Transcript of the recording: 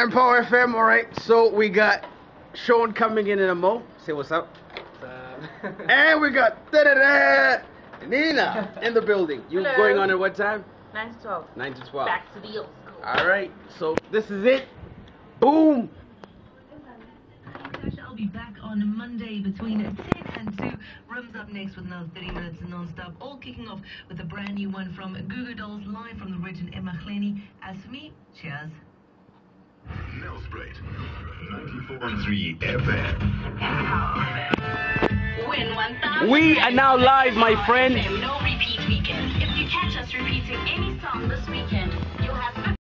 Mpower FM, alright. So we got Sean coming in in a mo. Say what's up. and we got Nina in the building. You Hello. going on at what time? 9 to 12. 9 to 12. Back to the old school. Alright, so this is it. Boom. I'll be back on Monday between 10 and 2. Riimz up next with another 30 minutes non-stop. All kicking off with a brand new one from Goo Goo Dolls live from the Ridge in Emma As for me, cheers. We are now live, my friend. No repeat weekend. If you catch us repeating any song this week,